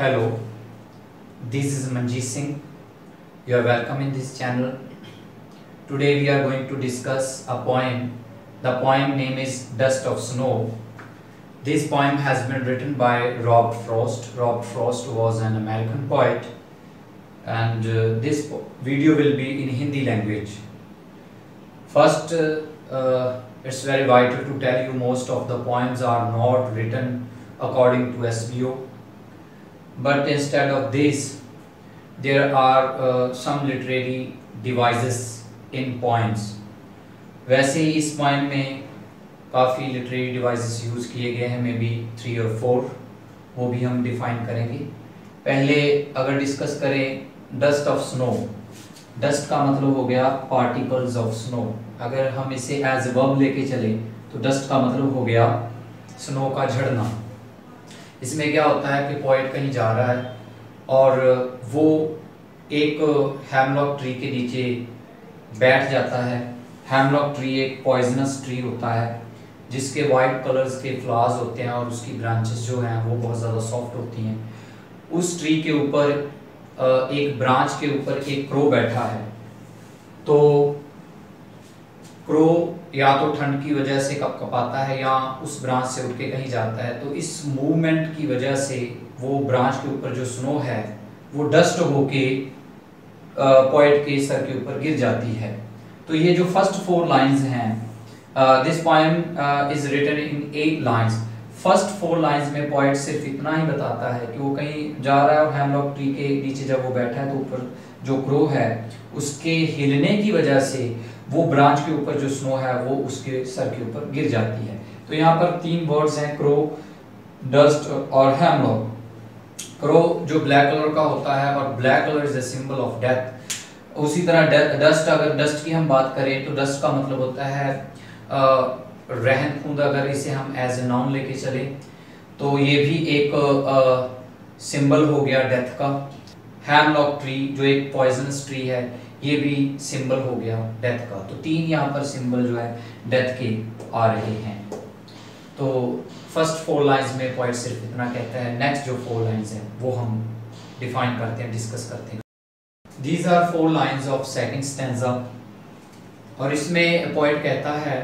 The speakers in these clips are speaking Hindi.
Hello, this is Manjeet Singh. You are welcome in this channel. Today we are going to discuss a poem. The poem name is Dust of Snow. This poem has been written by Rob Frost. Rob Frost was an American poet and uh, this video will be in Hindi language. First, uh, uh, it's very vital to tell you most of the poems are not written according to SVO but instead of this there are uh, some literary devices in poems वैसे ही इस पॉइंट में काफ़ी लिटरेरी devices यूज़ किए गए हैं मे बी थ्री और फोर वो भी हम डिफाइन करेंगे। पहले अगर डिस्कस करें डस्ट ऑफ़ स्नो डस्ट का मतलब हो गया पार्टिकल्स ऑफ़ स्नो अगर हम इसे एज वर्ब लेके चले तो डस्ट का मतलब हो गया स्नो का झड़ना। इसमें क्या होता है कि पॉइंट कहीं जा रहा है और वो एक हैमलॉक ट्री के नीचे बैठ जाता है। हैमलॉक ट्री एक पॉइजनस ट्री होता है, जिसके वाइट कलर्स के फ्लावर्स होते हैं और उसकी ब्रांचेस जो हैं वो बहुत ज़्यादा सॉफ्ट होती हैं। उस ट्री के ऊपर एक ब्रांच के ऊपर एक क्रो बैठा है। तो क्रो या तो ठंड की वजह से कप कपाता है या उस ब्रांच से उठ के कहीं जाता है तो इस मूवमेंट की वजह से वो ब्रांच के ऊपर जो स्नो है, वो डस्ट होके पॉइंट के सर के ऊपर गिर जाती है। तो ये जो फ़र्स्ट फोर लाइंस हैं this poem is written in eight lines first four lines में पॉइंट सिर्फ़ इतना ही बताता है कि वो कहीं जा रहा है और हैमलॉक ट्री के नीचे जब वो बैठा है तो ऊपर जो क्रो है, उसके हिलने की वजह से वो ब्रांच के ऊपर जो स्नो है, वो उसके सर के ऊपर गिर जाती है। तो यहाँ पर तीन वर्ड्स हैं, क्रो, डस्ट और हैमलॉक। क्रो जो ब्लैक कलर का होता है और black colour is the symbol of death. उसी तरह डस्ट अगर डस्ट की हम बात करें तो डस्ट का मतलब होता है रहन खूंद अगर इसे हम एज ए नाउन लेके चले तो ये भी एक सिंबल हो गया डेथ का। हैमलॉक ट्री जो एक पॉइजनस ट्री है, ये भी सिंबल हो गया डेथ का। तो तीन यहाँ पर सिंबल जो है डेथ के आ रहे हैं। तो फ़र्स्ट फोर लाइंस में पॉइंट सिर्फ़ इतना कहता है नेक्स्ट जो फोर लाइंस हैं, वो हम डिफाइन करते हैं डिस्कस करते हैं। These are four lines of second stanza और इसमें पॉइंट कहता है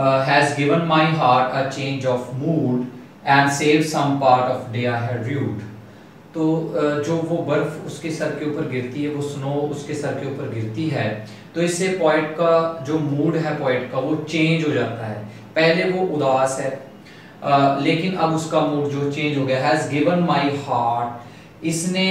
has given my heart a change of mood and save some part of day I had rued तो जो वो बर्फ़ उसके सर के ऊपर गिरती है वो स्नो उसके सर के ऊपर गिरती है तो इससे पॉइंट का जो मूड है पॉइंट का वो चेंज हो जाता है। पहले वो उदास है आ, लेकिन अब उसका मूड जो चेंज हो गया हैज़ गिवन माय हार्ट इसने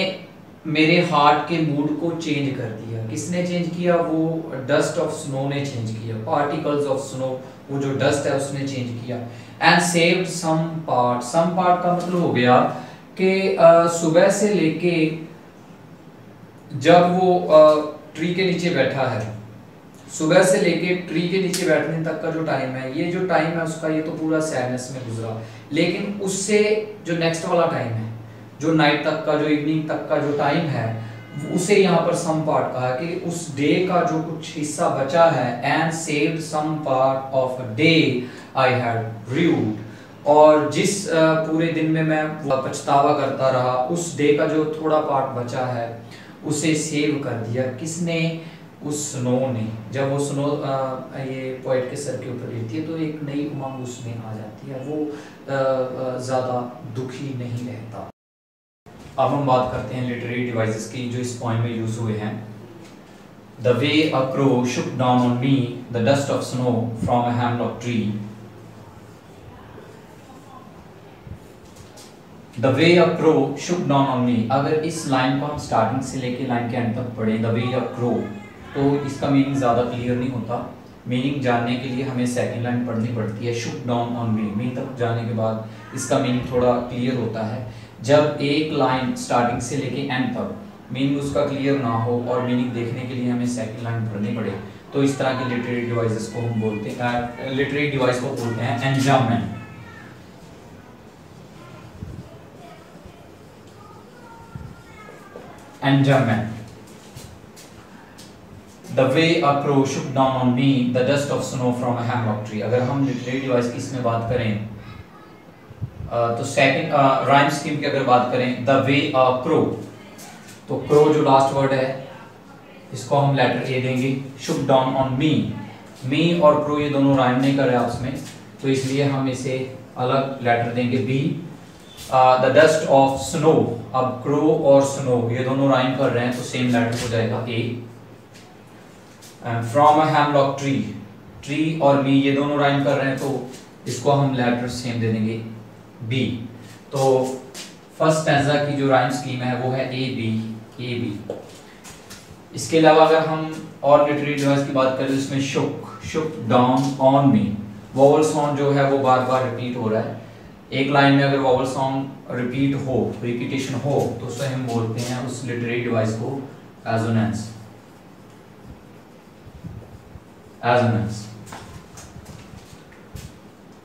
मेरे हार्ट के मूड को चेंज कर दिया। किसने चेंज किया? वो डस्ट ऑफ़ स्नो ने चेंज किया। पार्टिकल्स ऑफ़ स्नो वो जो डस्ट है उसने चेंज किया। And saved some part some part का मतलब हो गया कि सुबह से लेके जब वो आ, ट्री के नीचे बैठा है सुबह से लेके ट्री के नीचे बैठने तक का जो टाइम है ये जो टाइम है उसका ये तो पूरा सैडनेस में गुजरा। लेकिन उससे जो नेक्स्ट वाला टाइम है जो नाइट तक का, जो इवनिंग तक का जो टाइम है, उसे यहाँ पर सम पार्ट कहा कि उस डे का जो कुछ हिस्सा बचा है and saved some part of day I had rued और जिस पूरे दिन में मैं पछतावा करता रहा, उस डे का जो थोड़ा पार्ट बचा है, उसे सेव कर दिया। किसने? उस स्नो ने। जब वो स्नो ये पॉइंट के सर के ऊपर गिरती है तो एक नई उमंग उसमें आ जाती है वो ज़्यादा दुखी नहीं रहता। अब हम बात करते हैं लिटरेरी डिवाइसेस की, जो इस पॉइंट में यूज़ हुए हैं। The way a crow shook down on me the dust of snow from a hemlock tree the way a crow shook down on me अगर इस लाइन को हम स्टार्टिंग से लेके लाइन के एंड तक पढ़े द वे अ क्रो तो इसका मीनिंग ज़्यादा क्लियर नहीं होता। मीनिंग जानने के लिए हमें सेकंड लाइन पढ़नी पड़ती है शुक डाउन ऑन मी मी तक जाने के बाद इसका मीनिंग थोड़ा क्लियर होता है। जब एक लाइन स्टार्टिंग से लेके एंड तक मीनिंग उसका क्लियर ना हो और मीनिंग देखने के लिए हमें सेकंड लाइन पढ़नी पड़े तो इस तरह के लिटरेरी डिवाइसेस को हम बोलते हैं लिटरेरी डिवाइस को बोलते हैं एंजाममेंट and A crow shook down on me, the dust of snow from a hemlock tree. अगर हम literary device की इसमें बात करें तो सेकंड राइम स्कीम की अगर बात करें द वे क्रो तो क्रो जो लास्ट वर्ड है, इसको हम लेटर ए देंगे शुभ डाउन ऑन मी मी और क्रो ये दोनों राइम नहीं कर रहे आपस में तो इसलिए हम इसे अलग लेटर देंगे B the dust of snow अब क्रो और स्नो ये दोनों राइम कर रहे हैं तो सेम लेटर हो जाएगा A from a hemlock tree tree और मी ये दोनों राइम कर रहे हैं तो इसको हम लेटर सेम दे देंगे बी तो फ़र्स्ट टेंजा की जो राइम स्कीम है, वो है ए बी ए बी इसके अलावा अगर हम और लिटरेरी डिवाइस की बात करें तो इसमें shook shook down on me vowel sound जो है, वो बार बार रिपीट हो रहा है। एक लाइन में अगर वोवल साउंड रिपीट हो रिपीटेशन हो तो उसे हम बोलते हैं उस लिटरेरी डिवाइस को एजोनेंस एजोनेंस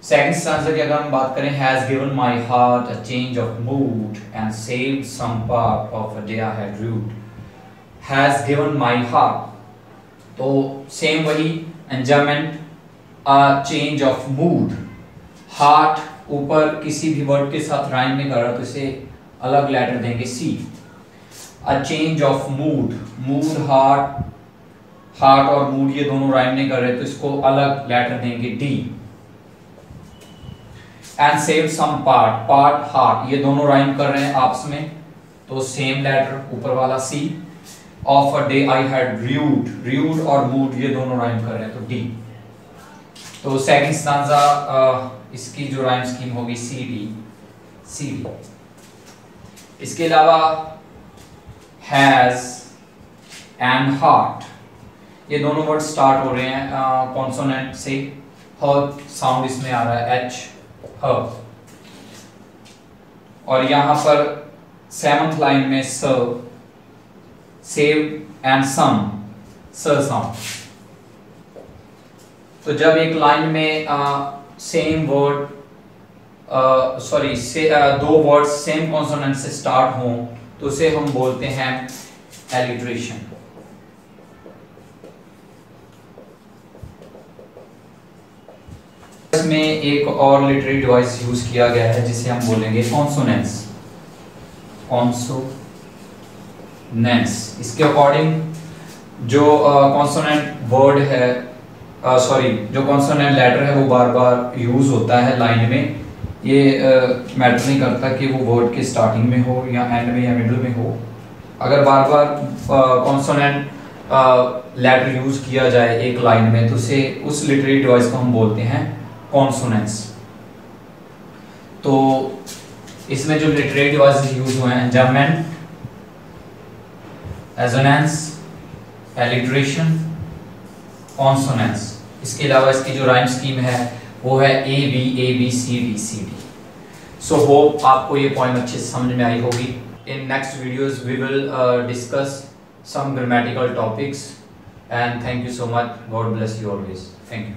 सेकंड स्टैंजा की अगर हम बात करें has given my heart a change of mood and saved some part of a day I had rued has given my heart तो सेम वही enjambment a change of mood heart ऊपर किसी भी वर्ड के साथ राइम नहीं कर रहा तो इसे अलग लेटर देंगे C a change of mood mood heart heart और मूड ये दोनों राइम नहीं कर रहे तो इसको अलग लेटर देंगे D and save some part part heart ये दोनों राइम कर रहे हैं आपस में तो सेम लेटर ऊपर वाला C of a day I had rued rued और मूड ये दोनों राइम कर रहे हैं तो डी तो सेकंड स्टांजा इसकी जो राइम स्कीम होगी सी डी सी डी इसके अलावा हैज़ एंड हार्ट ये दोनों वर्ड स्टार्ट हो रहे हैं कॉन्सोनेंट से हर साउंड इसमें आ रहा है एच ह। और यहाँ पर सेवंथ लाइन में स सेव एंड सम स साउंड तो जब एक लाइन में सेम वर्ड सॉरी दो वर्ड सेम कॉन्सोनेंट से स्टार्ट हों तो उसे हम बोलते हैं एलिट्रेशन इसमें एक और लिटरेरी डिवाइस यूज़ किया गया है जिसे हम बोलेंगे कॉन्सोनेंस कॉन्सोनेंस इसके अकॉर्डिंग जो कॉन्सोनेंट वर्ड है सॉरी जो कॉन्सोनेंट लेटर है वो बार बार यूज़ होता है लाइन में. ये मैटर uh, नहीं करता कि वो वर्ड के स्टार्टिंग में हो या एंड में या मिडल में हो. अगर बार बार कॉन्सोनेंट लेटर यूज़ किया जाए एक लाइन में तो उसे उस लिटरेरी डिवाइस को हम बोलते हैं कॉन्सोनेंस तो इसमें जो लिटरेरी डिवाइस यूज़ हुए हैं जमेंट एजोनेंस एलिट्रेशन कॉन्सोनेंस इसके अलावा इसकी जो राइम स्कीम है, वो है A B A B C D C D so hope आपको ये पॉइंट अच्छे से समझ में आई होगी. In next videos we will discuss some grammatical topics and thank you so much God bless you always thank you